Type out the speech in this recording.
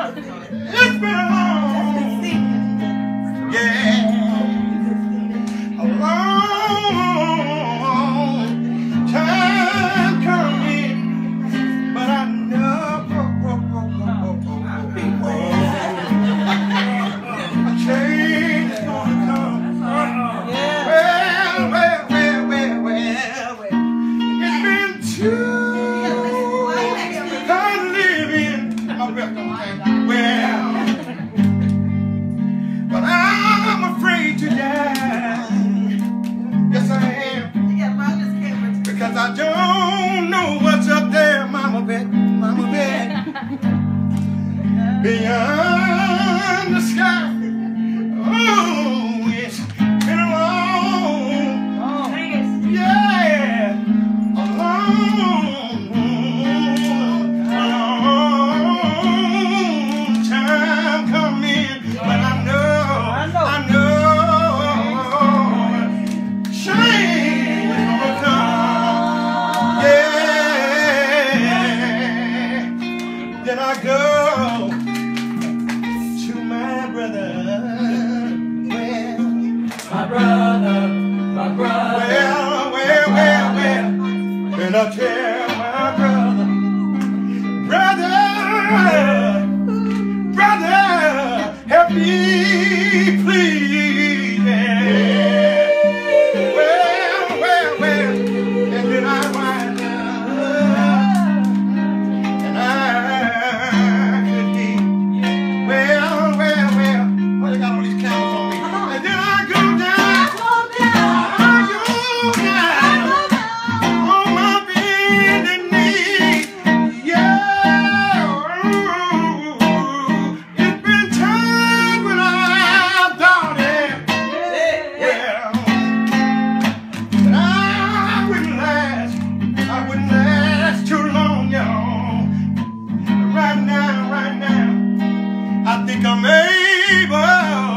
Come on. But I'm afraid to die. Yes, I am. Because I don't know what's up there, Mama Bet, Mama Bet. Beyond the sky. did I go to my brother? Well, my brother, my brother. Well, well, well, well. And I tell my brother, brother. think I'm able.